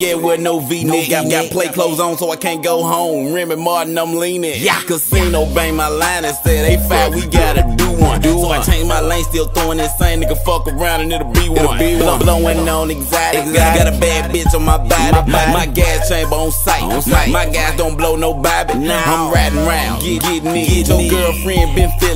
Yeah, with no V, no got, got play clothes on, so I can't go home. Remy Martin, I'm leaning. Yeah, casino bang my line and said, they fat, we gotta do one. Do so one. I change my lane, still throwing this same nigga fuck around and it'll be one. It'll be one. Blowing on exotic. exotic. Got a bad bitch on my body. My, my gas chamber on sight. on sight. My guys don't blow no bobby. Nah. I'm riding round, get, getting it. Get your girlfriend been feeling